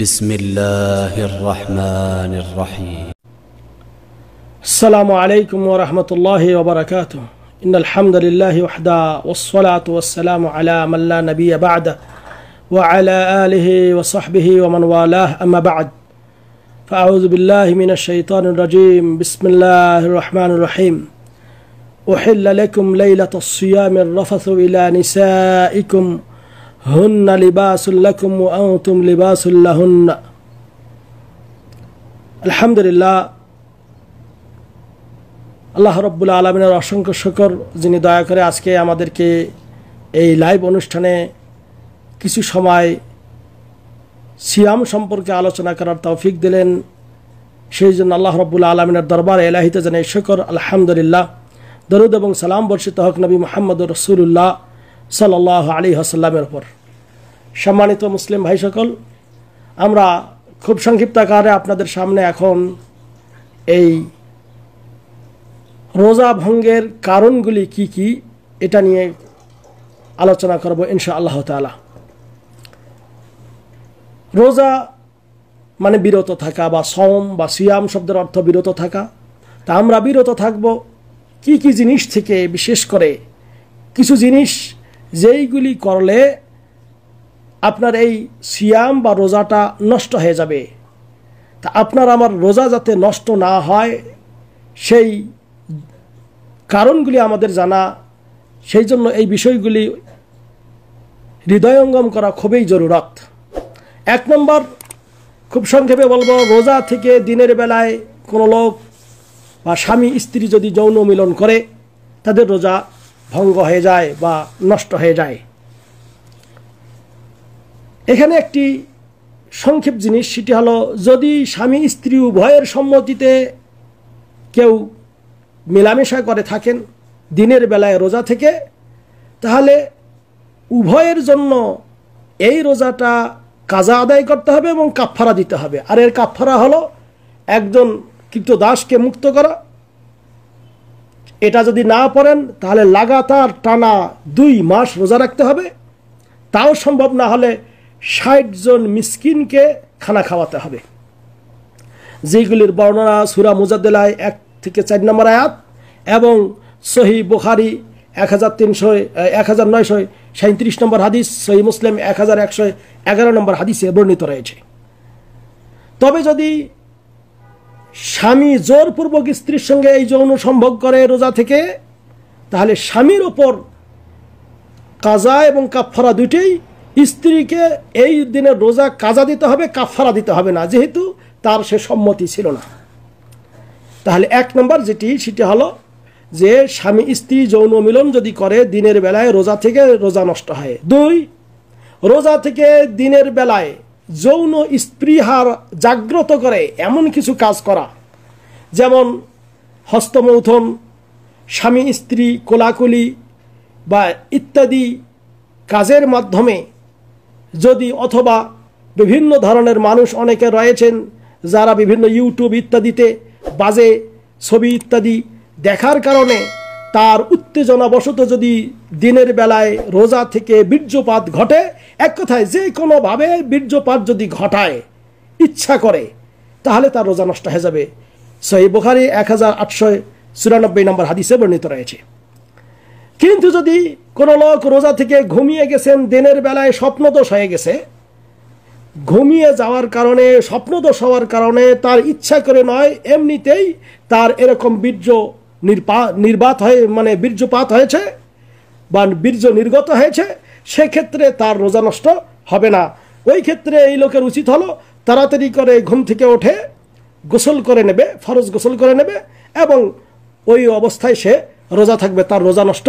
بسم الله الرحمن الرحيم. السلام عليكم ورحمة الله وبركاته. إن الحمد لله وحده والصلاة والسلام على من لا نبي بعده وعلى آله وصحبه ومن والاه. أما بعد فأعوذ بالله من الشيطان الرجيم. بسم الله الرحمن الرحيم. أحل لكم ليلة الصيام الرفث إلى نسائكم হুন্না লিবাসুল্লাকুম আলহামদুলিল্লাহ, আল্লাহ রব্বুল্লা আলমিনের অসংখ্য শকর, যিনি দয়া করে আজকে আমাদেরকে এই লাইভ অনুষ্ঠানে কিছু সময় সিয়াম সম্পর্কে আলোচনা করার তৌফিক দিলেন। সেই জন্য আল্লাহ রব্বুল্লা আলমিনের দরবার এলাহিতে জানাই শকর, আলহামদুলিল্লাহ। দরুদ এবং সালাম বর্ষিত হক নবী মোহাম্মদ রসুল্লাহ সাল্লাহ আলী হাসাল্লামের ওপর সম্মানিত মুসলিম ভাই সকল, আমরা খুব সংক্ষিপ্ত আকারে আপনাদের সামনে এখন এই রোজা ভঙ্গের কারণগুলি কি কি, এটা নিয়ে আলোচনা করব ইনশা আল্লাহ তালা রোজা মানে বিরত থাকা বা সম বা সিয়াম শব্দের অর্থ বিরত থাকা। তা আমরা বিরত থাকব কি কি জিনিস থেকে, বিশেষ করে কিছু জিনিস যেইগুলি করলে আপনার এই সিয়াম বা রোজাটা নষ্ট হয়ে যাবে। তা আপনার আমার রোজা যাতে নষ্ট না হয়, সেই কারণগুলি আমাদের জানা। সেই জন্য এই বিষয়গুলি হৃদয়ঙ্গম করা খুবই জরুরত। এক নম্বর, খুব সংক্ষেপে বলব, রোজা থেকে দিনের বেলায় কোনো লোক বা স্বামী, স্ত্রী যদি যৌন মিলন করে, তাদের রোজা ভঙ্গ হয়ে যায় বা নষ্ট হয়ে যায়। এখানে একটি সংক্ষেপ জিনিস, সেটি হলো, যদি স্বামী স্ত্রী উভয়ের সম্মতিতে কেউ মেলামেশা করে থাকেন দিনের বেলায় রোজা থেকে, তাহলে উভয়ের জন্য এই রোজাটা কাজা আদায় করতে হবে এবং কাফারা দিতে হবে। আর এর কাফারা হলো, একজন কৃত দাসকে মুক্ত করা এটা যদি না পড়েন, তাহলে লাগাতার টানা দুই মাস রোজা রাখতে হবে। তাও সম্ভব না হলে ষাট জন মিসকিনকে খানা খাওয়াতে হবে। যেগুলির বর্ণনা সুরা মুজাদ্দেলায় এক থেকে চার নম্বর আয়াত এবং সহি বুখারি এক হাজার তিনশো, এক হাজার নয়শো সাঁত্রিশ নম্বর হাদিস সহি মুসলিম এক হাজার একশো এগারো নম্বর হাদিসে বর্ণিত রয়েছে। তবে যদি স্বামী জোরপূর্বক স্ত্রীর সঙ্গে এই যৌন সম্ভব করে রোজা থেকে, তাহলে স্বামীর ওপর কাজা এবং কাফারা দুইটাই, স্ত্রীকে এই দিনের রোজা কাজা দিতে হবে কাফারা দিতে হবে না। যেহেতু তার সে সম্মতি ছিল না। তাহলে এক নম্বর যেটি, সেটি হলো যে স্বামী স্ত্রী যৌন মিলন যদি করে, দিনের বেলায় রোজা থেকে রোজা নষ্ট হয়। দুই, রোজা থেকে দিনের বেলায় যৌন স্পৃহার জাগ্রত করে এমন কিছু কাজ করা। যেমন হস্তমৌথন, স্বামী, স্ত্রী, কোলাকুলি বা ইত্যাদি কাজের মাধ্যমে যদি অথবা বিভিন্ন ধরনের মানুষ অনেকে রয়েছেন যারা বিভিন্ন ইউটিউব ইত্যাদিতে বাজে ছবি ইত্যাদি দেখার কারণে তার উত্তেজনা উত্তেজনাবশত যদি দিনের বেলায় রোজা থেকে বীর্যপাত ঘটে, এক কথায় যে কোনোভাবে বীর্যপাত যদি ঘটায়, ইচ্ছা করে, তাহলে তার রোজা নষ্ট হয়ে যাবে। সহি বোখারি এক হাজার আটশো চুরানব্বই নম্বর হাদিসে বর্ণিত রয়েছে। কিন্তু যদি কোনো লোক রোজা থেকে ঘুমিয়ে গেছেন, দিনের বেলায় স্বপ্নদোষ হয়ে গেছে, ঘুমিয়ে যাওয়ার কারণে, স্বপ্নদোষ হওয়ার কারণে তার ইচ্ছা করে নয়, এমনিতেই তার এরকম বীর্য নির্পা, নির্বাত হয়ে মানে বীর্যপাত হয়েছে বা বীর্য নির্গত হয়েছে, সেক্ষেত্রে তার রোজা নষ্ট হবে না। ওই ক্ষেত্রে এই লোকের উচিত হলো তাড়াতাড়ি করে ঘুম থেকে ওঠে, গোসল করে নেবে, ফরজ গোসল করে নেবে এবং ওই অবস্থায় সে রোজা থাকবে, তার রোজা নষ্ট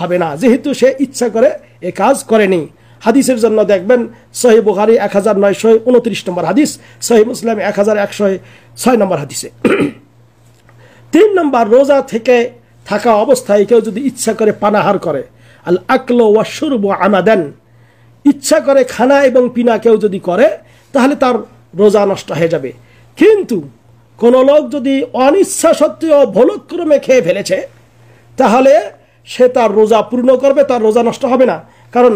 হবে না। যেহেতু সে ইচ্ছা করে এ কাজ করেনি। হাদিসের জন্য দেখবেন সহি বুখারি এক হাজার নয়শো উনত্রিশ নম্বর হাদিস, সহি মুসলিম এক হাজার একশো ছয় নম্বর হাদিসে। তিন নম্বর রোজা থেকে থাকা অবস্থায় কেউ যদি ইচ্ছা করে পানাহার করে, আল আকলো ওয়াশুরব আমাদেন, ইচ্ছা করে খানা এবং পিনা কেউ যদি করে, তাহলে তার রোজা নষ্ট হয়ে যাবে। কিন্তু কোনো লোক যদি অনিচ্ছা সত্ত্বেও ভুলক্রমে খেয়ে ফেলেছে, তাহলে সে তার রোজা পূর্ণ করবে, তার রোজা নষ্ট হবে না। কারণ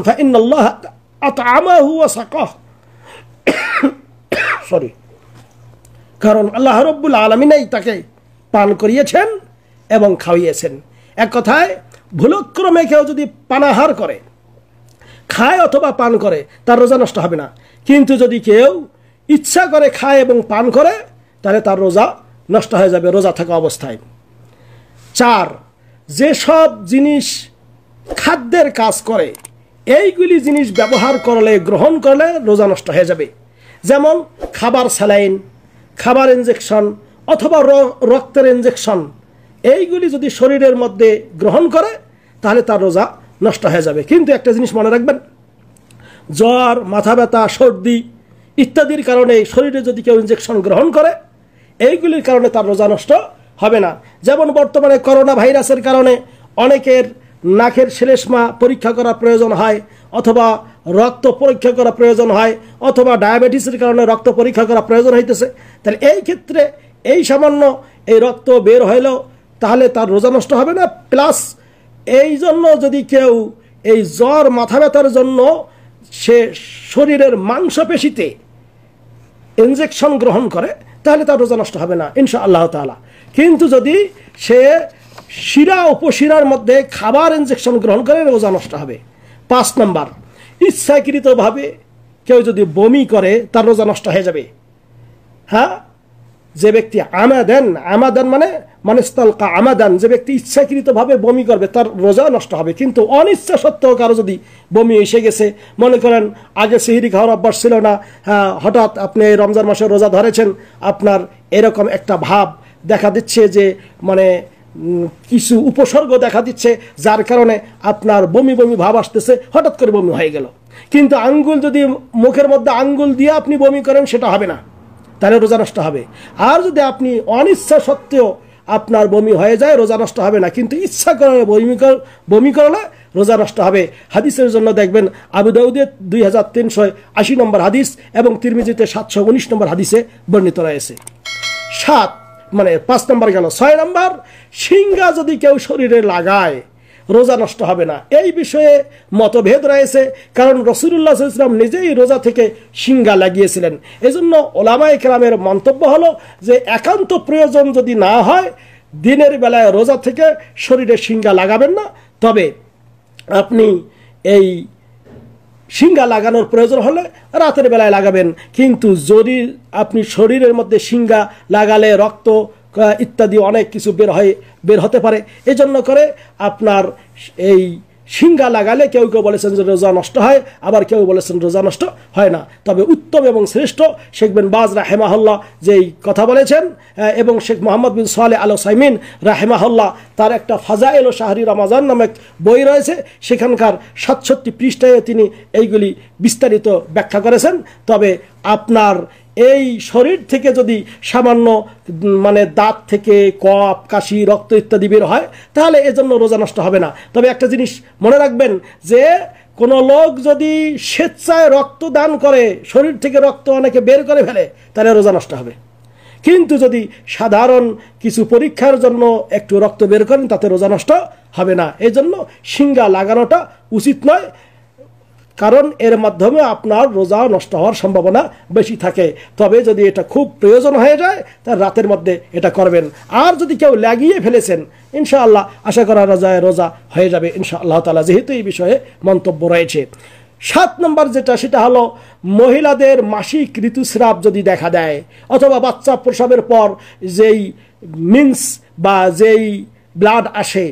সরি কারণ আল্লাহ রব্বুল আলমিনাই তাকে পান করিয়েছেন এবং খাওয়িয়েছেন। এক কথায়, ভুলক্রমে কেউ যদি পানাহার করে, খায় অথবা পান করে, তার রোজা নষ্ট হবে না। কিন্তু যদি কেউ ইচ্ছা করে খায় এবং পান করে, তাহলে তার রোজা নষ্ট হয়ে যাবে, রোজা থাকা অবস্থায়। চার, যেসব জিনিস খাদ্যের কাজ করে, এইগুলি জিনিস ব্যবহার করলে, গ্রহণ করলে রোজা নষ্ট হয়ে যাবে। যেমন খাবার স্যালাইন, খাবার ইঞ্জেকশন অথবা রক্তের ইঞ্জেকশন এইগুলি যদি শরীরের মধ্যে গ্রহণ করে, তাহলে তার রোজা নষ্ট হয়ে যাবে। কিন্তু একটা জিনিস মনে রাখবেন, জ্বর, মাথা ব্যথা, সর্দি ইত্যাদির কারণে শরীরে যদি কেউ ইঞ্জেকশন গ্রহণ করে, এইগুলির কারণে তার রোজা নষ্ট হবে না। যেমন বর্তমানে করোনা ভাইরাসের কারণে অনেকের নাকের শ্লেষ্মা পরীক্ষা করা প্রয়োজন হয়, অথবা রক্ত পরীক্ষা করা প্রয়োজন হয়, অথবা ডায়াবেটিসের কারণে রক্ত পরীক্ষা করা প্রয়োজন হইতেছে। তাহলে এই ক্ষেত্রে এই সামান্য এই রক্ত বের হইলেও তাহলে তার রোজা নষ্ট হবে না? প্লাস এই জন্য যদি কেউ এই জ্বর, মাথা ব্যথার জন্য সে শরীরের মাংসপেশিতে ইনজেকশন গ্রহণ করে, তাহলে তার রোজা নষ্ট হবে না ইনশা আল্লাহ তালা কিন্তু যদি সে শিরা উপশিরার মধ্যে খাবার ইনজেকশন গ্রহণ করে, রোজা নষ্ট হবে। পাঁচ নাম্বার, ইচ্ছাকৃতভাবে কেউ যদি বমি করে, তার রোজা নষ্ট হয়ে যাবে। হ্যাঁ? যে ব্যক্তি আমাদান আমাদান মানে মানেস্তালকা আমাদান যে ব্যক্তি ইচ্ছাকৃতভাবে বমি করবে তার রোজা নষ্ট হবে। কিন্তু অনিচ্ছা সত্ত্বেও কারও যদি বমি এসে গেছে মনে করেন আগে সিহিরি খাওয়ার অভ্যাস ছিল না হ্যাঁ, হঠাৎ আপনি এই রমজান মাসে রোজা ধরেছেন আপনার এরকম একটা ভাব দেখা দিচ্ছে যে মানে কিছু উপসর্গ দেখা দিচ্ছে যার কারণে আপনার বমি বমি ভাব আসতেছে হঠাৎ করে বমি হয়ে গেল। কিন্তু আঙ্গুল যদি মুখের মধ্যে আঙ্গুল দিয়ে আপনি বমি করেন সেটা হবে না। তাহলে রোজা নষ্ট হবে। আর যদি আপনি অনিচ্ছা সত্ত্বেও আপনার বমি হয়ে যায়, রোজা নষ্ট হবে না। কিন্তু ইচ্ছা করলে বমি কর- বমি করলে রোজা নষ্ট হবে। হাদিসের জন্য দেখবেন আবু দাউদে দুই হাজার তিনশো আশি নম্বর হাদিস এবং তিরমিজিতে সাতশো উনিশ নম্বর হাদিসে বর্ণিত রয়েছে। সাত মানে পাঁচ নম্বর গেল। ছয় নম্বর সিঙ্গা যদি কেউ শরীরে লাগায় রোজা নষ্ট হবে না। এই বিষয়ে মতভেদ রয়েছে, কারণ রসুল্লাহ ইসলাম নিজেই রোজা থেকে সিঙ্গা লাগিয়েছিলেন। এজন্য ওলামা একরামের মন্তব্য হলো যে, একান্ত প্রয়োজন যদি না হয়, দিনের বেলায় রোজা থেকে শরীরে সিঙ্গা লাগাবেন না। তবে আপনি এই সিঙ্গা লাগানোর প্রয়োজন হলে রাতের বেলায় লাগাবেন। কিন্তু যদি আপনি শরীরের মধ্যে সিঙ্গা লাগালে রক্ত ইত্যাদি অনেক কিছু বের হয়ে, বের হতে পারে। এজন্য করে আপনার এই সিঙ্গা লাগালে কেউ কেউ বলেছেন যে রোজা নষ্ট হয়, আবার কেউ বলেছেন রোজা নষ্ট হয় না। তবে উত্তম এবং শ্রেষ্ঠ শেখ বিন বাজ রাহেমাহল্লা যেই কথা বলেছেন এবং শেখ মোহাম্মদ বিন সোয়ালে আলো সাইমিন রাহেমাহল্লা তার একটা ফাজাইল ও শাহরি রমাজান নামক বই রয়েছে। সেখানকার সাতষট্টি পৃষ্ঠায় তিনি এইগুলি বিস্তারিত ব্যাখ্যা করেছেন। তবে আপনার এই শরীর থেকে যদি সামান্য মানে দাঁত থেকে কপ কাশি, রক্ত ইত্যাদি বের হয়, তাহলে এজন্য রোজা নষ্ট হবে না। তবে একটা জিনিস মনে রাখবেন যে, কোনো লোক যদি স্বেচ্ছায় রক্ত দান করে, শরীর থেকে রক্ত অনেকে বের করে ফেলে, তাহলে রোজা নষ্ট হবে। কিন্তু যদি সাধারণ কিছু পরীক্ষার জন্য একটু রক্ত বের করেন, তাতে রোজা নষ্ট হবে না। এই জন্য সিঙ্গা লাগানোটা উচিত নয়। কারণ এর মাধ্যমে আপনার রোজা নষ্ট হওয়ার সম্ভাবনা বেশি থাকে। তবে যদি এটা খুব প্রয়োজন হয়ে যায় তার রাতের মধ্যে এটা করবেন। আর যদি কেউ লাগিয়ে ফেলেছেন, ইনশাআল্লাহ আশা করা রোজায় রোজা হয়ে যাবে ইনশাআল্লাহ তালা যেহেতু এই বিষয়ে মন্তব্য রয়েছে। সাত নম্বর যেটা, সেটা হলো মহিলাদের মাসিক ঋতুস্রাব যদি দেখা দেয়, অথবা বাচ্চা প্রসবের পর যেই মিন্স বা যেই ব্লাড আসে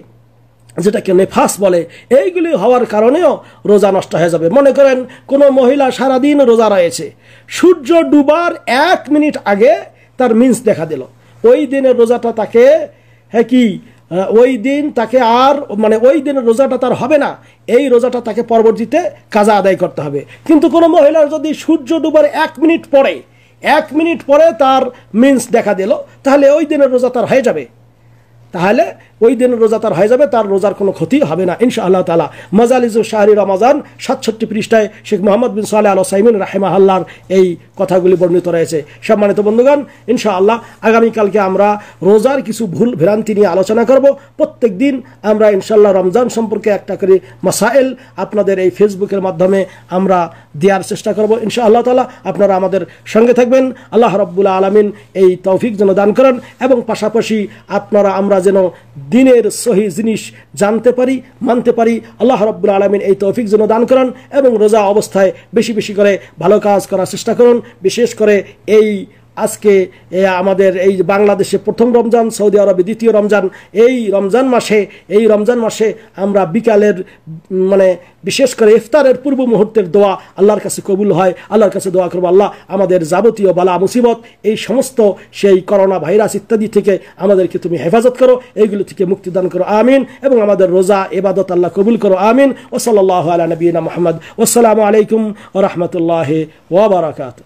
যেটাকে নেফাস বলে, এইগুলি হওয়ার কারণেও রোজা নষ্ট হয়ে যাবে। মনে করেন, কোনো মহিলা সারাদিন রোজা রয়েছে। সূর্য ডুবার এক মিনিট আগে তার মিন্স দেখা দিল। ওই দিনের রোজাটা তাকে হ্যাঁ কি ওই দিন তাকে আর মানে ওই দিনের রোজাটা তার হবে না। এই রোজাটা তাকে পরবর্তীতে কাজা আদায় করতে হবে। কিন্তু কোনো মহিলার যদি সূর্য ডুবার এক মিনিট পরে, এক মিনিট পরে তার মিন্স দেখা দিল, তাহলে ওই দিনের রোজা তার হয়ে যাবে। তাহলে ওই দিন রোজা তার হয়ে যাবে, তার রোজার কোনো ক্ষতি হবে না। ইনশা আল্লাহ তালা মজালিজু শাহরি রমাজান সাতষট্টি পৃষ্ঠায় শেখ মোহাম্মদ বিন সালে আল সাইমিন রাহেমাহাল্লার এই কথাগুলি বর্ণিত রয়েছে। সম্মানিত বন্ধুগণ ইনশা আল্লাহ আগামীকালকে আমরা রোজার কিছু ভুল ভ্রান্তি নিয়ে আলোচনা করব। প্রত্যেক দিন আমরা ইনশাল্লাহ রমজান সম্পর্কে একটা করে মাসাইল আপনাদের এই ফেসবুকের মাধ্যমে আমরা দেওয়ার চেষ্টা করব। ইনশা আল্লাহ তালা আপনারা আমাদের সঙ্গে থাকবেন। আল্লাহ রব্বুল্লা আলমিন এই তৌফিক যেন দান করেন এবং পাশাপাশি আপনারা আমরা যেন দিনের সহি জিনিস জানতে পারি, মানতে পারি। আল্লাহ রব্বুল আলমিন এই তৌফিক জন্য দান করেন এবং রোজা অবস্থায় বেশি বেশি করে ভালো কাজ করার চেষ্টা করুন। বিশেষ করে এই আজকে আমাদের এই বাংলাদেশে প্রথম রমজান, সৌদি আরবে দ্বিতীয় রমজান, এই রমজান মাসে, এই রমজান মাসে আমরা বিকালের মানে বিশেষ করে ইফতারের পূর্ব মুহূর্তের দোয়া আল্লাহর কাছে কবুল হয়, আল্লাহর কাছে দোয়া করব, আল্লাহ আমাদের যাবতীয় বালা, মুসিবত, এই সমস্ত, সেই করোনা ভাইরাস ইত্যাদি থেকে আমাদেরকে তুমি হেফাজত করো, এইগুলো থেকে মুক্তিদান করো, আমিন, এবং আমাদের রোজা এবাদত আল্লাহ কবুল করো, আমিন, ওসলাল্লাহ আলা নবীনা মোহাম্মদ আসসালামু আলাইকুম ও রহমতুল্লাহ ওবরাকাত